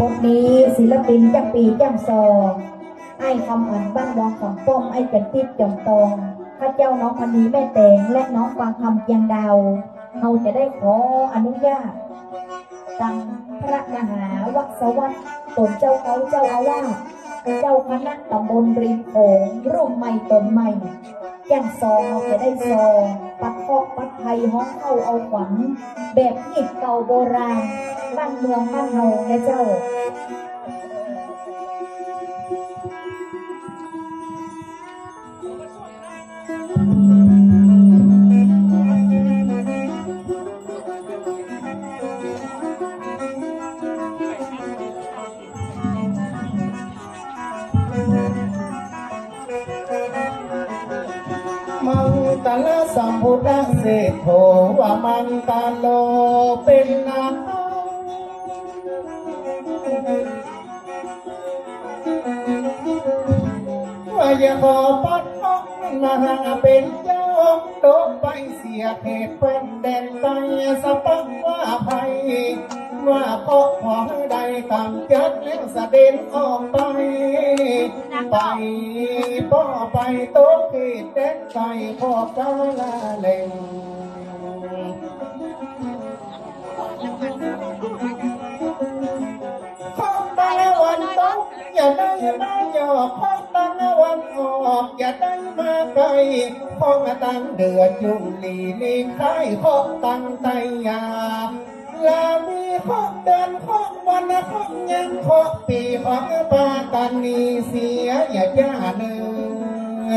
บทนี้ศิลปินจำปีจำซอไอ้คำอันบ้านวองคำป้อมไอ้เป็นติดจอมตองข้าเจ้าน้องพันนีแม่แตงและน้องฟังคำเกียงดาวเราจะได้ขออนุญาตตังพระมหาวัคสวัสดิ์ตนเจ้าเขาเจ้าอาวาสเจ้าคณะตำบลริมโขงร่มใหม่ตนใหม่ ย่างซองเราจะได้ซองปัดเคาะปัดไทยห้องเข้าเอาขวัญแบบหิดเก่าโบราณ บ้านเมืองบ้านเฮาและเจ้า พุทธเศษโถว่ามังตาโลเป็นนาว่าอย่าขอปัดน้องมาหาเป็นเจ้าโตไปเสียเขตเป็นแดนไกลสะปังว่าภัย ว่าเพราะขอใดกำจัดแล้วเสด็จออกไป ไปพ่อไปโต๊ะเขตแดนไกลพ่อกาลาเล่งข้องตาวันตกอย่าได้มาหยอกข้องตาวันออกอย่าได้มาไกลข้องตั้งเดือดยุ่งลีลีไข่ข้องตั้งไตยาลามี ข้องเดินข้องวันข้องยังข้องปีของปากันนีเสียอย่าจ้าเนื้อ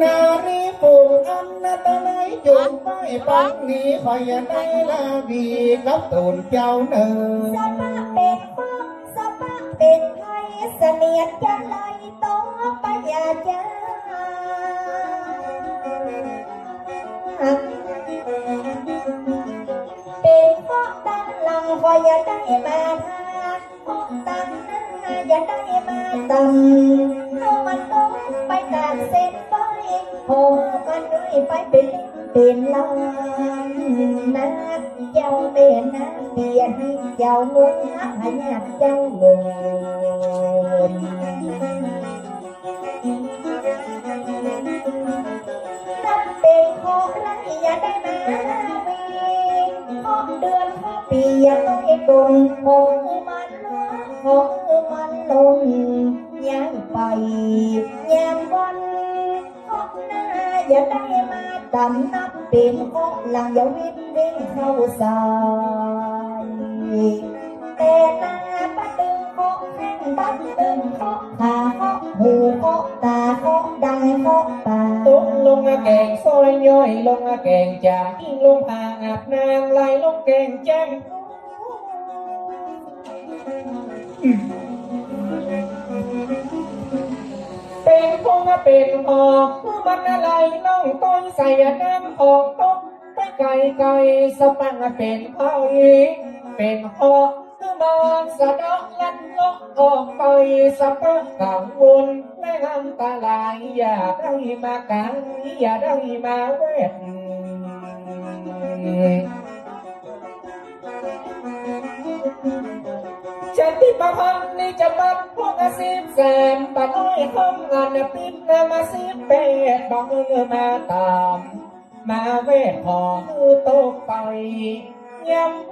นารีปุ่งอันนาตะไลจุงไปปังนี้คอยอย่าได้ลาบีกับตูนเจ้าเนื้สปะเป็นฟ้าสปะเป็นไทยเสนียดจะไล่ต่อไปอย่าจ้าเป็นฟ้า ตังคอยอย่าได้มาทาฟ้าตังหน้าอย่าได้มาตำเอามันต้องไปตามเส้นไปโหกันด้วยไปเป็นเป็นลางนะเจ้าเป็นนะเบียนเจ้านุ่งนักหายาเจ้าเลยนับเป็นขอไรอย่าได้มา วีขอเดือนเปีอย่าต้องให้กลมของมันนะของมันลงย้ายไปยางวันขอหน้าอย่าได้มาดำนับเป็นขอหลังอย่าวิ่งวิ่งเข้าสาย แต่หน้าปัดดึงขอแข้งปัดดึงขอขาขอหูขอตาขอดังขอปากตุ้งลงแกงซอยย่อยลงแกงจ่ายิ่งลงหางอาบนางไหลลงแกงแจ้งเป็นพงเป็นหอกคือมันอะไรน้องต้นใส่น้ำออ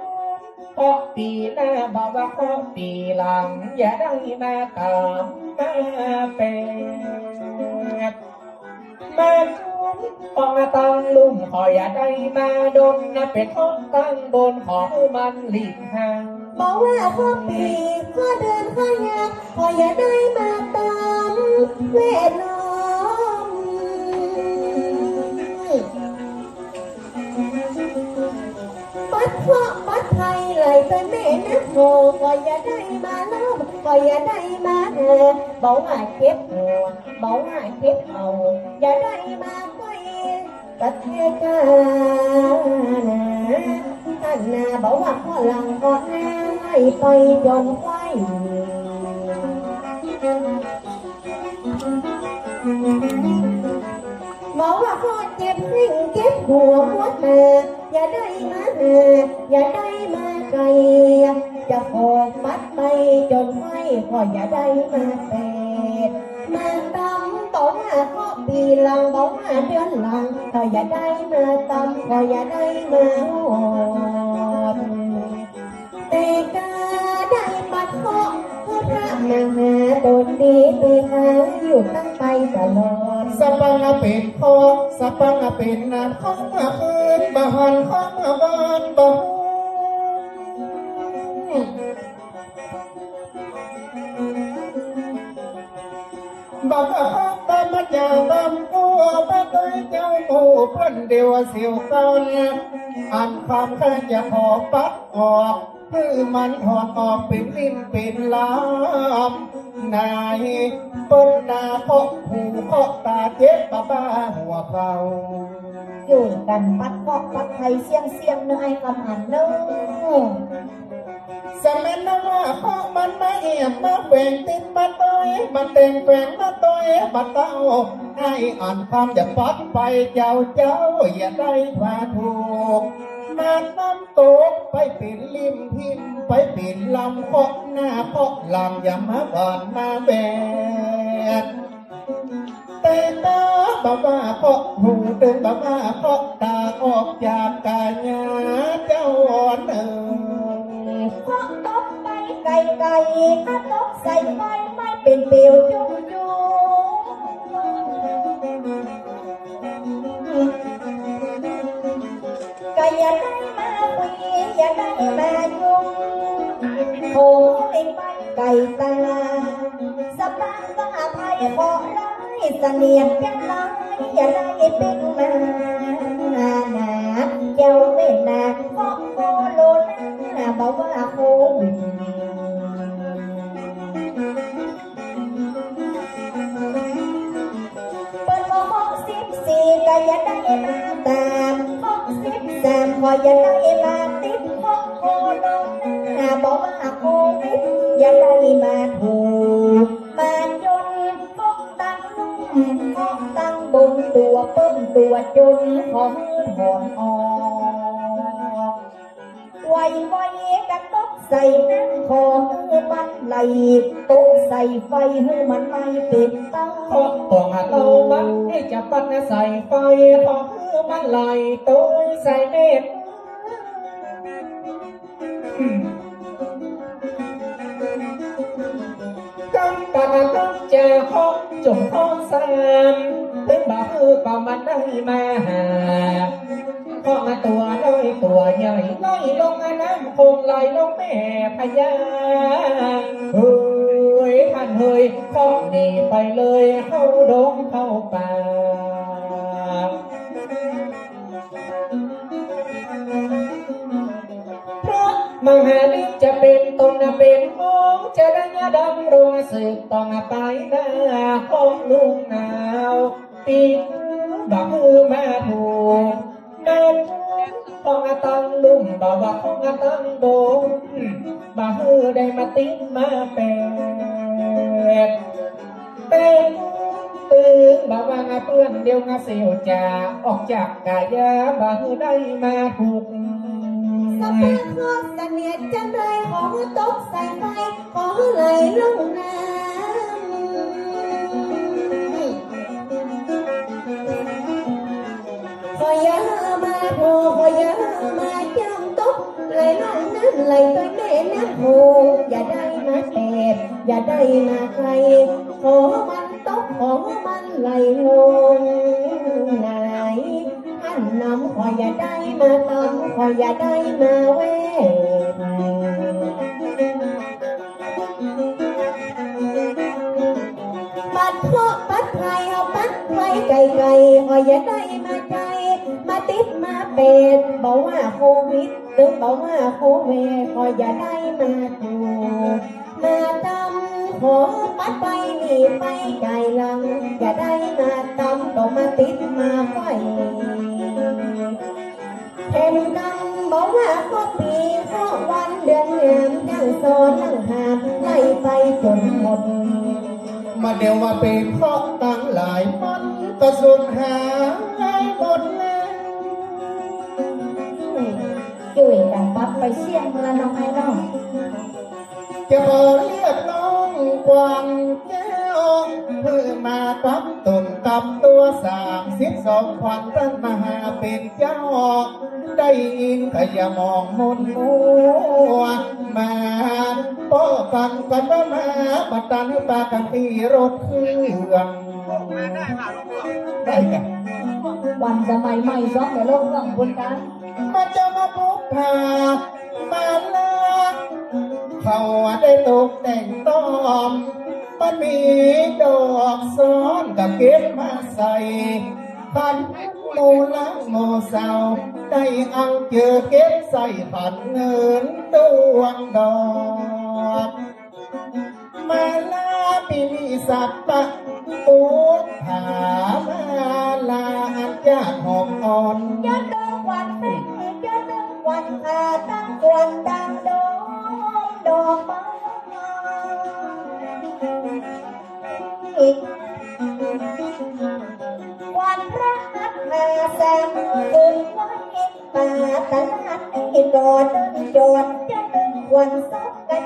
หอกคือมันสะดอกลันลกออกไปสะปังกังวลแม่น้ำตาไหลอย่าได้มาบาบาอกตีหน้าบอกว่าเพราะปีหลัง อย่าได้มาตามมาเป็ดมาจุนพอมาตั้งลุ่มขออย่าได้มาดนนะเป็นห้องตั้งบนของมันหลีกห่างบอกว่าข้อปีข้อเดินข้อยากขออย่าได้มาตามเวทล้อมปัดพราะปัดไทย ไหลไปแม่นักโมขออย่าได้มาล้มขออย่าได้มาเออบอกว่าเจ็บหัวบอกว่าเจ็บเอาอย่าได้มาไปปัดเทกานะท่านนาบอกว่าข้อหลังก็แน่ไม่ไปจนไฟ บอกว่าข้อเจ็บสิ่งเจ็บหัวหัวเธออย่าได้มาเธออย่าได้มาไกลจะขอปัดไปจนไม่ขออย่าได้มาเป็ดมาตำต่อมาข้อปีหลังต่อมาเดือนหลังขออย่าได้มาตำขออย่าได้มาหอดแต่ก็ได้ปัดเคาะเพื่อพระมาหาตนดีไปหาอยู่ตั้งไปตลอด สปังอเป็นคอสปังอเป็นนานของอาคืนบหันของอาบานบหบักฮักบามาจาบำกัวบาตัวเจ้าหมูเพื่อนเดียวเสียวกันอันความข้าจะขอปัดออกคือมันหอดออกเป็นลิ้นเป็นลำ นายเปิ้นดาเพาะหูเพาะตาเจ็บบ้าบ้าหัวเขาอยู่กันปัดเคาะปัดไทยเสียงเสียงเนื้อไอ้คำหันเนื้อสมัยนั้นว่าพ่อมันมาเอียบมาแหว่งติดมาต้อยมาแต่งแฝงมาต้อยมาเต้าให้อ่านความอย่าปัดไปเจ้าเจ้าอย่าได้พาถูกาน้ำตกไปปิดริมพิมไปปิดลำเคาะหน้าเคาะลำอย่ามาบานมาแบดแต่ตาบอกว่าเคาะหูตึงบอกว่าเคาะตาออกจากกายญาเจ้าอ่อนเอ๋ยเคาะตบไปไก่ไก่ถ้าตบใส่ไฟไม่เป็นเปลวจุ่มจุ่ ก็อย่าได้มาคุยอย่าได้มายุ่งโอ้ยไปไก่ตาสปาบ้าไทยขอร้ายเสนียดกันร้ายอย่าได้เป็นมา สามก็อย่าได้มาติดหม้อโคโรนาบอกว่าโควิดอย่าได้มาถูกมาจนหม้อตั้งนุ่มหม้อตั้งบนตัวเปิ้ ต้องเจอข้องจงข้องสามถึงบ่าคือก็มันได้มาหาข้องตัวน้อยตัวใหญ่ไหลลงน้ำคงไหลลงแม่พญาเฮ้ยท่านเฮ้ยข้องหนีไปเลยเข้าดงเข้าป่าพระ มหาฤทธิ์จะเป็นตนเป็นมองจะได้ดำรงสืบต้องไปหน้าของลุงหนาวปีบอกมือมาถูกเดินต้องตั้งลุ่มบอกว่าต้องตั้งโดนบ่ฮือได้มาติ้งมาแปดเป็นตื่นบ่ว่างาเปื้อนเดียวงาเสียวจาออกจากกายาบ่ฮือได้มาถูก สปาขอเสนียดจังเลยขอตกใส่ไฟขอไหลลงน้ำขออย่ามาโผล่ขออย่ามาจำตกไหลลงน้ำไหลไปแม่น้ำโหอย่าได้มาเตดอย่าได้มาใครขอมันตกขอมันไหลลงไหนท่านนำขออย่าได้มาตำขออย่าได้มาเวปัดเพาะปัดไทยเอาปัดไฟไก่ไก่ขออย่าได้มาใจมาติดมาเป็ดบอกว่าโควิดหรือบอกว่าโคเวขออย่าได้มาถูมาตำขอปัดไปหนีไปไก่หลังอย่าได้มาตำต้องมาติดมาไฟ แผ่นดำบอกว่าก็ปีก็วันเดือนงามนั่งโซนนั่งหามไล่ไปจนหมดมาเดี๋ยวมา เป็นเพราะตั้งหลายมันก็สุดหายหมดแล้วจุ่ยกันปัดไปเสี่ยงละน้องไอ้น้องจะขอเรียกน้องกวาต้อมากับตนกับตัวสามสิบสองควันตั้งมหาเป็นเจ้า ได้ยินขยะมองมนมัวมาป้อฟังกันว่ามาบัดตันปากันที่รถเครื่องได้ไงวันสมัยใหม่สองแต่โลกเรื่องบุญกันมาเจะมาพุกพามาลาเขาได้ตกแต่งต้อม มันมีดอกซ้อนกับเก็บมาใส่พันโมลังโมเสาได้เอาเจอเก็บใส่ผันเงินดวงดอกมาลาปีนิสัตตะปูหามาลาอันยากหอมอ่อนจะเดินวันเป็นจะเดินวันอาตั้งวันดังดอกดอกไม้ วันพระหัตถ์มาแซมบุญไว้ป่าตลาดที่กอดเดินจอดจะเดินวันซอกกัน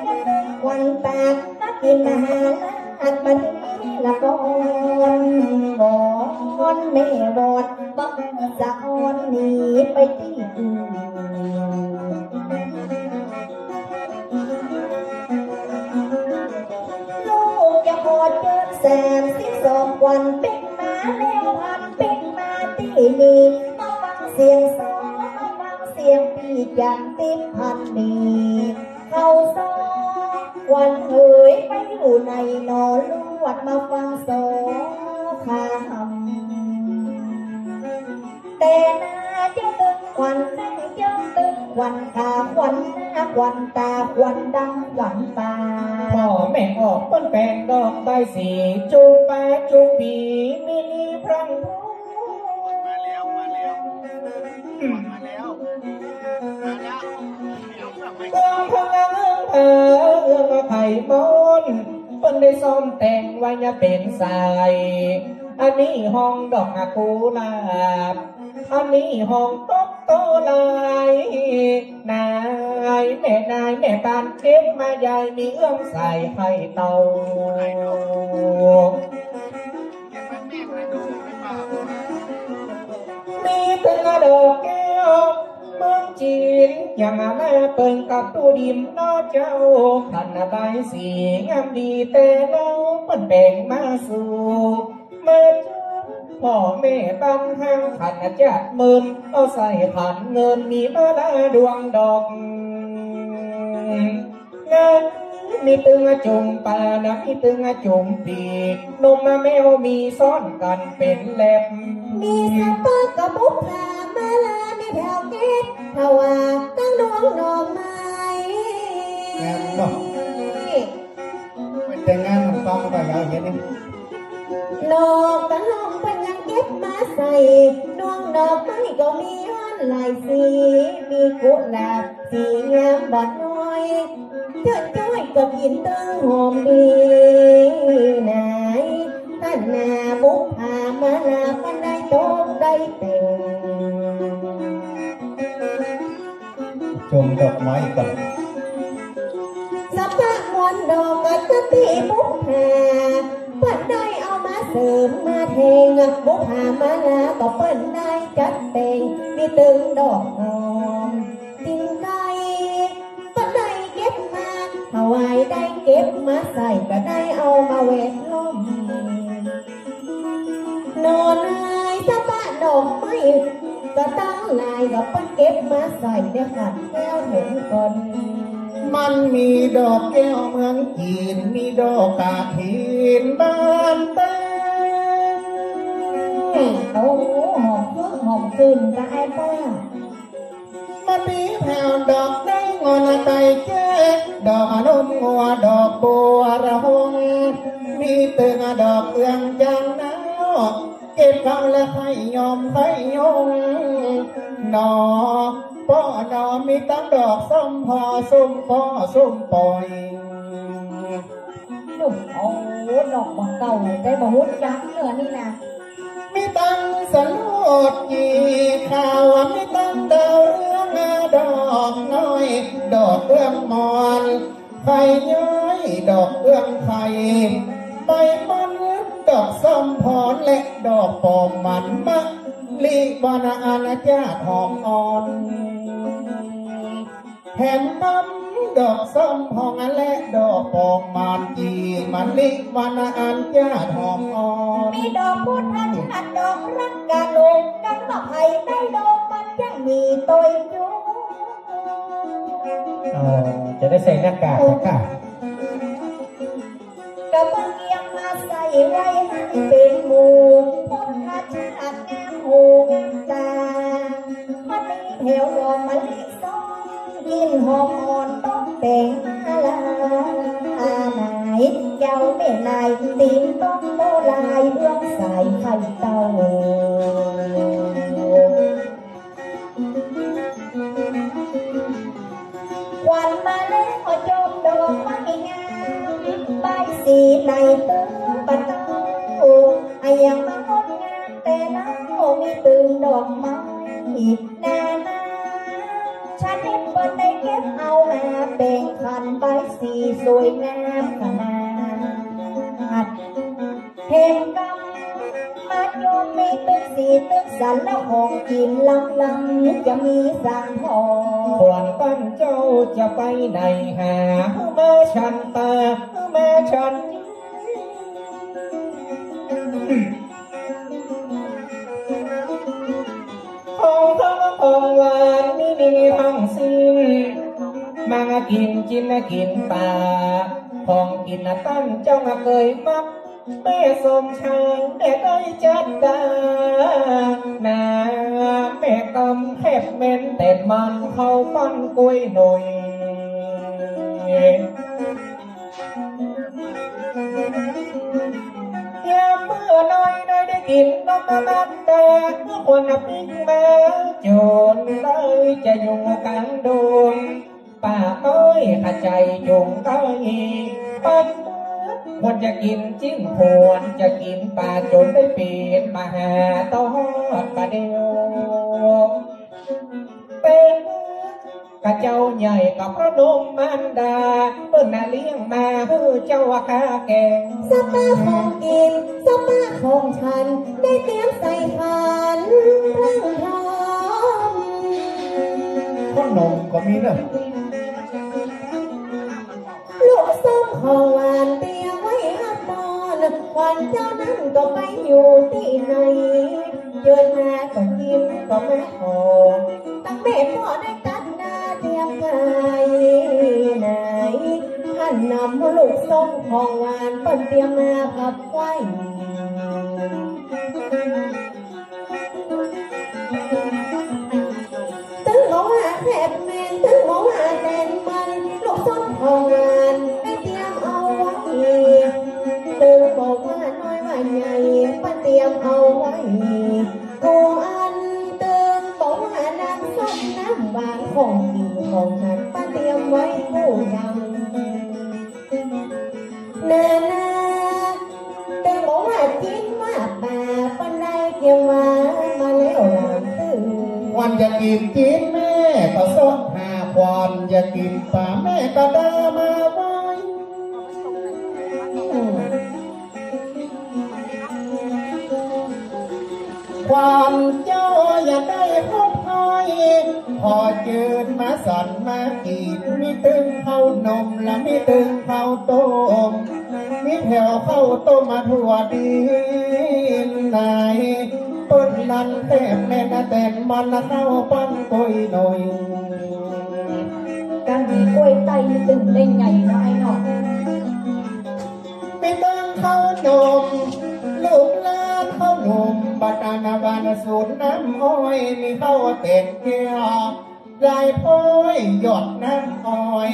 วันตากนักกินมหาลาดบันละก่อนบอนแม่บอดบักสะออนหนีไปที่อื่น กจะพอเจอแสนสิสองวันเป็นมาแล้วพันเป็นมาที่นี่มาฟังเสียงซ้อมาฟังเสียงพี่จันติดพันนี้เขาซ้อวันเอ๋ยไปอยู่ในนอลวดมาฟังโซคำแต่นา จะตึงควันแม่จะตึงควันตาควันหน้าควันตาควันดังควันตาพ่อแม่ออกต้นแปลงดอกใบสีจูงปลาจูงปีมินีพรังพูมาแล้วมาแล้วมาแล้วมาแล้วเดี๋ยวกลับไปเอื้องพลังเอื้องเอื้องมาไข่มนเปิ้นได้ซ่อมแต่งไว้ยาเป็นสายอันนี้ห้องดอกอากูลาบ อันนี้ห้องตกโตลายนายแม่นายแม่ปานเก็บมาใหญ่มีเอื้อมใส่ไข่เตาเก็บมันแม่มาดูไม่เปล่ามีเป็นกระดอกแก้วเมืองจีนอย่างมาแม่เปิงกับตู้ดิมนอเจ้าขันใบสีงามดีแต่เราเปิ้นแบ่งมาสู่เมื่อเจอ พ่อแม่ปันห้างขันจัดหมื่นเอาใส่ขันเงินมีมาลาดวงดอกเงินมีตึงจุ่มปานะมีตึงจุ่มปีกนมมาแมวมีซ่อนกันเป็นแลบมีสปากับบุกลามาลาในแถวเกตภาวาตั้งดวงดอกไม้งานบอกแต่งงานมันต้องไปเอาเห็นไหม ดอกตะลองเป็นยังเก็บมาใส่ดวงดอกไม้ก็มีย้อนหลายสี มีกุหลาบสีงามบอดน้อยเชิดจ้อยกับยินตึงหอมดีไหนท่านนาบุกพามาลาปันได้โตกได้เต็งชมดอกไม้ก่อนสัพพะมวลดอกกัตติบุกหาเปิ้นได้เอามาเสริมมาเทงบุกหามาลาก็เปิ้นได้จัดแต่งมีตึงดอกหอมจริงใจเปิ้นได้เก็บมาถวายได้เก็บมาใส่ก็ได้เอามาเวทล้อมนอนนายสัพพะดอกไม้ก็ตั้งลายก็เปิ้นเก็บมาใส่เดี๋ยวขัดแก้วถึงคน มันมีดอกแก้วเมืองจีนมีดอกกาถินบ้านเต้โอ้หอมเครื่องหอมกลืนกายป้ามันมีแผ่วดอกได้งอนไตเจ๊ดอกนมงัวดอกบัวระหงมีเตือนดอกเอื้องจังนาวเก็บเอาและให้ยอมให้ยงหนอ ป้อนอมีตั้งดอกส้มพอส้มพอส้มปล่อยหนุ่มโอ้ดอกบักเก่าแต่บ่หุ้นจักเนื้อนี่นะมีตังสลดจีข่าวมีตังดาวเรืองดอกน้อย ดอกเรื่องมอนไข่ย้อยดอกเอื้องไข่ใบมันดอกซ้ำพรและดอกปอมมันมะ ลิวานาอาณาจาติหอมอ่อนแผ่นน้ำดอกซ้ำพองและดอกปอมมันจีมันลิวานาอาณาจาติหอมอ่อนมีดอกพุทธชาติดอกรักกาลงกันต่อให้ได้ดอกมันยังมีตัวอยู่อ๋อจะได้ใส่หน้ากากค่ะกระเบื้องเกียงมาใส่ไว้ให้เป็นหมู่ พุทธชาติงามหูตามั ลำลำจะมีสังทองส่วนตั้นเจ้าจะไปไหนหาแม่ฉันตาแม่ฉันของทั้งของหวานนี่ดีทั้งสิ้นมากินจินกินปลาของกินตั้นเจ้ามาเคยมัก แม่สมชายแม่ได้จัดดานาแม่กำแคบเม้นแต่มันเขาปั้นกล้วยหน่อยยามเมื่อน้อยน้อยได้กินนมนัดแต่คนนับปิ้งมาจนเลยจะอยู่กลางดงป่าเอ้ยข้าใจยุงเอ้ยปัน ควรจะกินจิ้งหวนจะกินปลาจนได้เปลี่ยนมาหาตอดปลาเดียวเป็นกระเจ้าใหญ่กับพระนมมันดาเปิ้นน่ะเลี้ยงมาเพื่อเจ้าว่าข้าแกงสมาของกินสมาของฉัน ได้เตรียมใส่ขันเพิ่งพร้อมข้นมก็มีนะลูกส้มของวาน วันเจ้านั้นก็ไปอยู่ที่ไหนเดินมาก็กินก็ม่หอตั้งแม่พ่อได้ตัดหน้าเทียมกายไหนท่านนำลูกส้มของหวานเปิ้นเตรียมมาพับไว้ วันจะกินจีนแม่ก็ซดหาควันจะกินปลาแม่ก็ดามาไว้ความเจ้าอย่าได้พบใครพอเจินมาสั่นมากีดมีตึงเข้านมและมีตึงเข้าต้มมีแถวเข้าต้มมาทั่วดินไหน ต้นนั้นแทบแม่นะแต่มันเข้าปั้นกุยหน่อยการมีกล้วยไตตึงได้ไงเนะไอ้หนอมีตึงเข้านมลูกลานเข้านมบัตรนาบานสูตรน้ำอ้อยมีเข้าเต็มเกียวลายพ้อยหยดน้ำอ้อย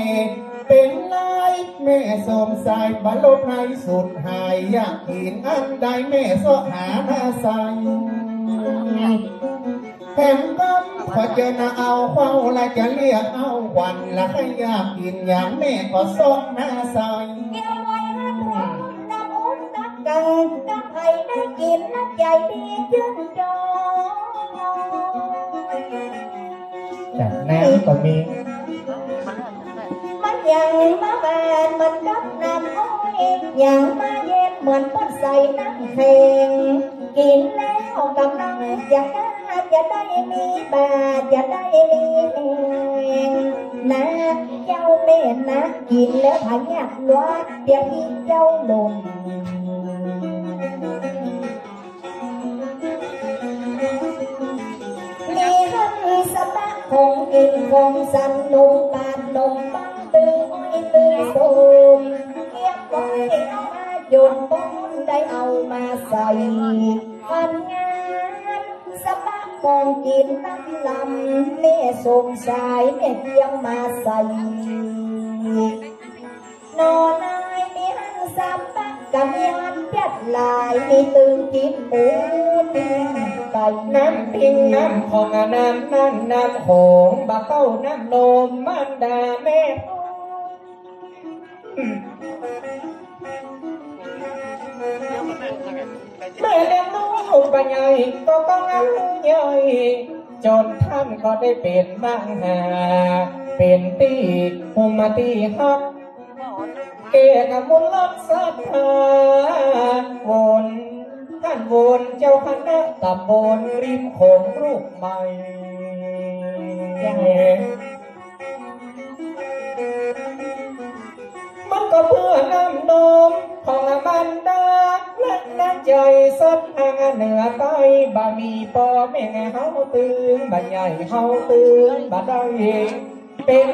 เป็นลายแม่สมสายบรรลุในสุดหายอยากกินอันใดแม่สอหาหน้าใส แถมก็พอเจอนาเอาเข้าและจะเรียกเอาควันและให้อยากกินอย่างแม่ก็สอหน้าใสเกี่ยวไว้ให้พวกน้ำอุ่นน้ำกันน้ำไผ่ได้กินน้ำใจดีชื่นจอจากน้ำก็มีมันแยยังมาบานเหมือน กับน้ำอ้อยยังมาเย็นเหมือนต้นใส่น้ำแข็งกินแล้วกำลังจะก ล้าจะได้มีบาทจะได้มีแรงนะเจ้าแม่นะกินแล้วพายักล้วนเดี๋ยวที่เจ้าหล่นมีหันสะบะคงกินคงสันนมปานนมปังตื้ออ้อยตื้อโสมเกียบไว้เอามาโยนบนได้เอามาใส่พันงานสะบะคงกินน้ำลำแม่สงสายแม่เพียงมาใส่นอนนายมีหันสามตักกับมีหันเปียดลายมีตึงกินหมูปิ้งไก่น้ำปิงน้ำของน้ำนั่นน้ำโขงบะเข้าน้ำนมมันดาแม่ แม่เลี้ยงลูกปัญญาก็ก็งานใหญ่จนท่านก็ได้เป็นมังหาเป็นตีหุมาตีฮักเกียกับมุลลักสัทธาวนท่านวนเจ้าคณะตำบลริมโขงรูปใหม่มันก็เพื่อน้ำนมของอมันดา และน้ำใจสัดทางเหนือใต้บะมีปอแม่เฮาตื่นบะใหญ่เฮาตื่นบะได้เป็น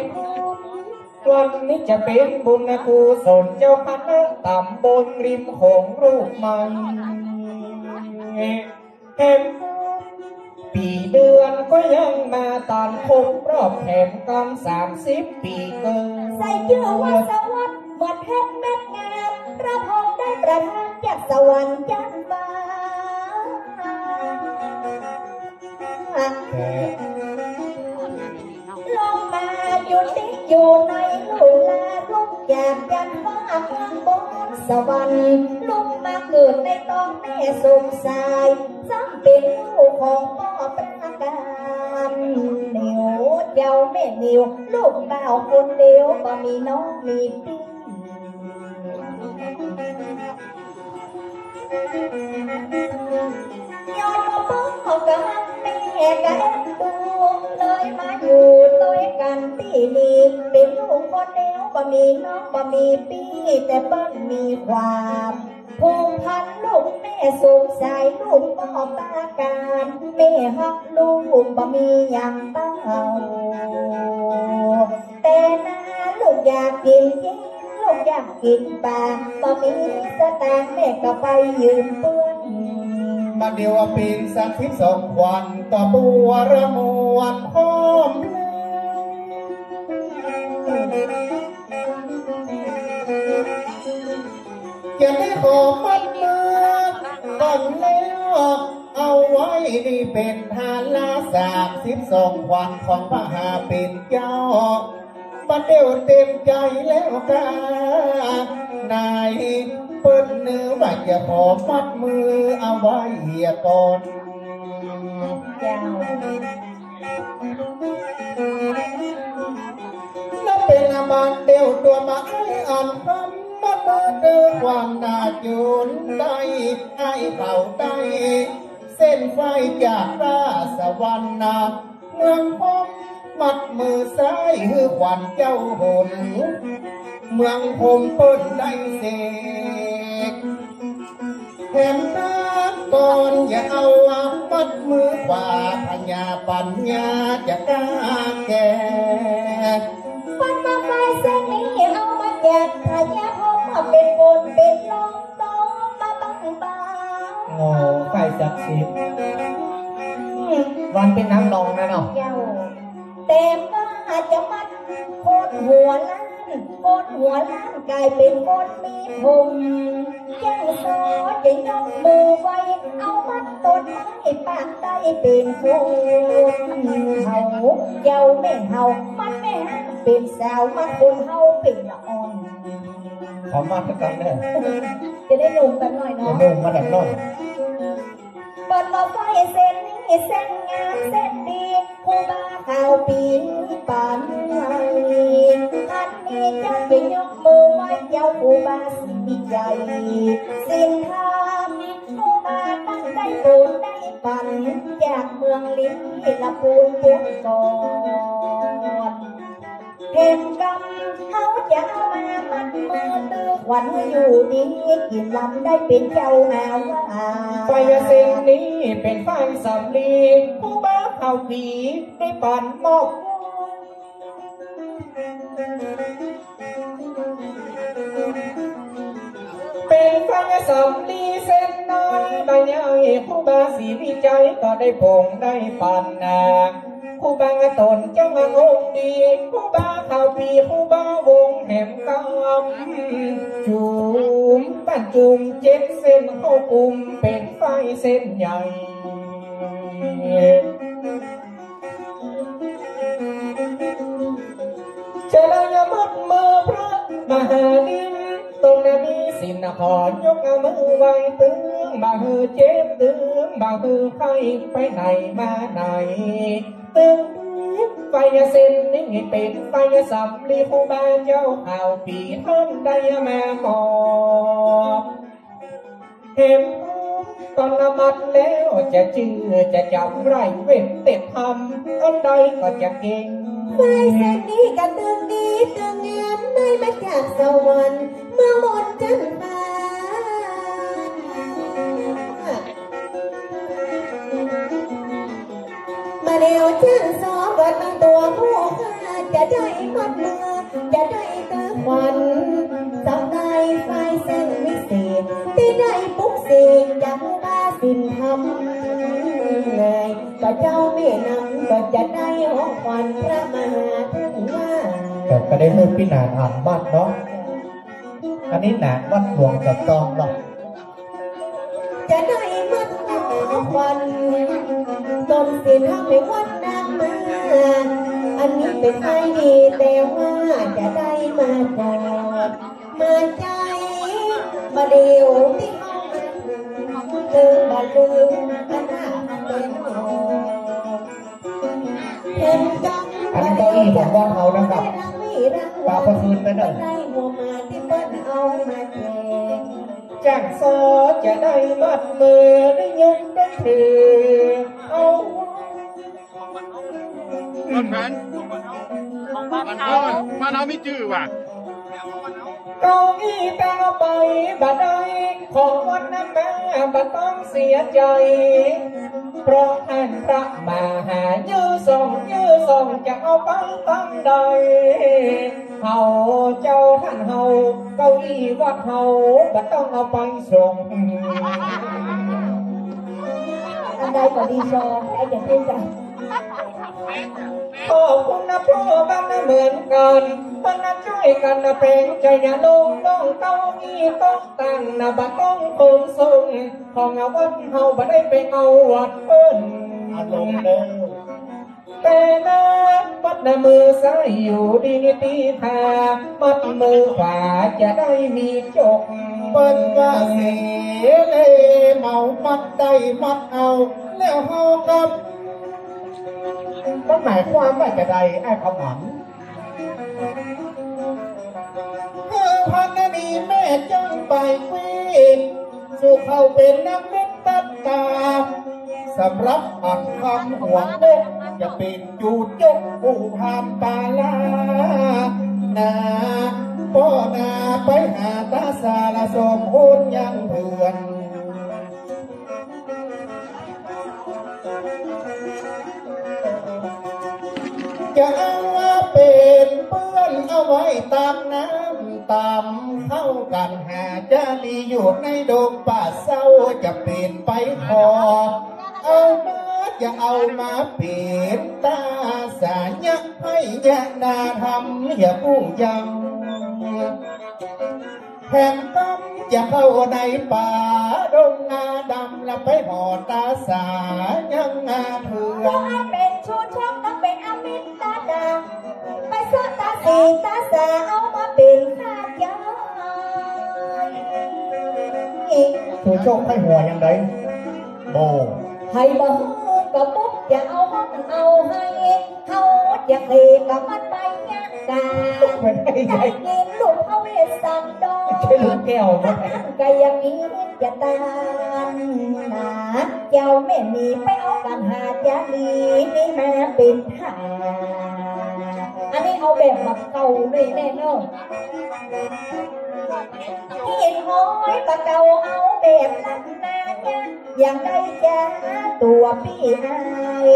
วันนี้จะเป็นบุญกุศลเจ้าคณะตำบลริมโขงรูปใหม่เห็นปีเดือนก็ยังมาตามครบรอบแถมกันสามสิบปีเกินใส่เชื่อว่าสวัสดิ์หมดเพชรเม็ดงาม พระพรได้ประทานจากสวรรค์จันทร์ฟ้าลงมาอยู่ติดอยู่ในลูกลาลูกจากยันฟ้าข้างบนสวรรค์ลูกมาเกิดในตอนแม่สงสายซ้ำเป็นลูกของพ่อประการนิวเจ้าแม่นิวลูกบ่าวคนเดียวก็มีน้องมีพี่ มมาป้องกับแม่กันดูเลยมาอยู่ด้วยกันที่นี่เป็นลูกคนเดียวบ่มีน้องบ่มีพี่แต่เปิ้ลมีความผูกพันลูกแม่สูงสายลูกก็ปาการแม่ฮักลูกบ่มีอย่างเต้าแต่นาลูกอยากกินกินูกอยากกินปลาบ่มีสตางค์แม่ก็ไปยืมเพื่อนมาเดียวป็นสักทิศสองวันต่อบัวระมวนพร้อมจะได้ขอมัดมือก่อนแล้วเอาไว้นี่เป็นทาละสามสิบสองวันของพระหาเป็นเจ้า บัดเดียวเต็มใจแล้วกานายเปิ้นเนื้อว่าจะขอมัดมือเอาไว้เหียก่อนนั่นเป็นอาบันเดียวตัวมาไอ้อ่อนคำมาเปิดเดินความนาจูนได้ไอ้เป่าได้เส้นไฟจากราสวรรค์นาเมืองพม มัดมือซ้ายคือขวัญเจ้าหนเมืองผมเปิ้นได้เสกแถมน้ำก่อนอย่าเอาอามัดมือขวาพญาปัญญาจะกล้าแก่ปันมาไฟเส้นนี้เอามาแจกพระยาพมมาเป็นบนเป็นลองต้องมาบังบาโง่ไฟจักดิ์สิทธิ์วันเป็นน้ำนองนะเนาะเจ้า แต่ว่าจะมัดโคตรหัวล้านโคตรหัวล้านกลายเป็นคนมีผมยังซอจะยกมือไว้เอามัดต้นไม้ปากได้เป็นคนเฮาเจ้าแม่เฮามันแม่เป็นสาวมันคนเฮาเป็นละอ่อนขอมาสักกันเด้อจะได้ลงกันหน่อยเดี๋ยวเนาะนุ่งมาดับน้อยเปิดมาไฟเส้นนี้ เส้นงานเส้นดีผู้บ้าข่าวปีปานไห้อันนี้จ้าจะยกมือไหว้เจ้าผู้บ้าสิใจสิ่งทำผู้บ้าตั้งใจปูนได้ปันจากเมืองลิ้นละปูนพุกก่อน เห็นกำเขาจะเอามามัดมือตื้อขวัญอยู่ดีกินลำได้เป็นเจ้าหาวว่าไฟสิ่งนี้เป็นไฟสำลีผู้บ้าเผาผีได้ปั่นหมอกเป็นฟังสำลีเส้นน้อยใบใหญ่ผู้บาสีวิจัยก็ได้ผงได้ปันนา ผู้บางตนเจ้ามางงดีผู้บ้าข่าวปีผู้บ้าวงแหมกำจุมปั้นจุมเจ็ดเส้นเข้ากลุ่มเป็นไฟเส้นใหญ่เจริญมัดมือพระมหาดินตรงนั้นมีสินขอยกมือไว้ตึงบ่าฮือเจ็บตึงบ่าฮือใครไปไหนมาไหน ตึงไฟเส้นนี่เป็นไฟสำลีผู้บ้านเจ้าข่าปีท่านได้มาหอบเห็นตอนละมัดแล้วจะจื้อจะจำไรเว้นเต็ดทำอันใดก็จะเก่งไฟเส้นนี้กันตึงดีตึงงามได้มาจากสวรรค์เมื่อหมดจันทร เดียวจันสองก็ตั้งตัวผู้ข้าจะได้มัดมือจะได้ตื้อขวัญจำได้ไฟเส้นวิเศษที่ได้ปลุกเสกจากบ้าสินธรรมเลยก็เจ้าไม่นำก็จะได้หองขวัญพระมหาท่านว่าแต่ก็ได้เพิ่มพี่นานอ่านบ้านเนาะอันนี้หนาวัดหลวงกับตองหรอกจะได้มัดหอขวัญ จนสิทำให้วัดนางมา อันนี้เป็นไอดีแต่ว่าจะได้มาจากมาใจมาเดียวที่ห้องลืมบาลืมอันหน้าเป็นหอเห็นจังอันนี้เก้าอี้ของบ้านเขานะครับปลาประคืนไปหน่อยได้หัวมาที่เปิ้นเอามาแจก จากซอจะได้มัดมือได้ยกได้ถือเอาต้นแฟนของบ้านเขาบ้านเขาไม่จื้อว่ะเก้าอี้แปลไปบัดใดของวัดนั้นแม่บัดต้องเสียใจ เพราะท่านพระมาหายื้อส่งยื้อส่งจะเอาไปตั้งใด เฮาเจ้าท่านเฮาเก้าอี้วัดเฮาบัดต้องเอาไปส่งอันใดก็ดีชอไอ้จะเต้นใจขอบคุณนะพ่อบ้านนะเหมือนกันบ้านนะช่วยกันนะเป็นใจอย่าลงต้องเต้าอี้ต้องตั้งนะบัดต้องคงส่งของเอาวัดเฮาบัดได้ไปเอาวัดเพิ่นอารมณ์เด้อ แต่นะมัดนะมือซ้ายอยู่ดีตีทามัดมือขวาจะได้มีจกเปิ้นว่าเสียเลยเมามัดได้มัดเอา แล้วเฮากับมันหมายความว่าจะได้ไอ้คำหมันเพื่อพันนาดีแม่จังไปควีนสู่เขาเป็นนักเม็ดตัดตา สำรับอันคำห่วงเด็กจะเป็นจูดจกผู้พามปาลานาป้อนาไปหาตาสาละสมโอนยังเพื่อนจะเอาว่าเป็นเปื้อนเอาไว้ตามน้ำตามเข้ากันหาจะดีอยู่ในดงป่าเศร้าจะเปลี่ยนไปคอเอามาจะเอามาเปลี่ยนตาสายะให้ยะนาทำอย่าผู้ยังแห่งกำจะเข้าในป่าดไปหอ ตาสายังงาเถื่อผู้นให้เป็นชูชกต้องเป็นอมิตตาดาไปเสื้อตาสีตาสาเอามาเป็นข้าเจ้าคือโชค ให้หัวยังไงโบให้บ่ฮู้ก็ปุ๊บจะเอาห้องเอาให้เขาจะเคกับมันไปเนี่ยกาไม่ได้ใจใช่กินลูกพระเวสสันดรใช่ลูกแก้วมั้ยก็ยังนี้จะตานนะเจ้าแม่นีไปเอากันหาจาลีนี่มาเป็นทา อันนี้เอาแบบมาเก่าเลยแน่นอนพี่ห้อยปะเก่าเอาแบบลักนเนี่ยยังได้จ้าตัวพี่อาย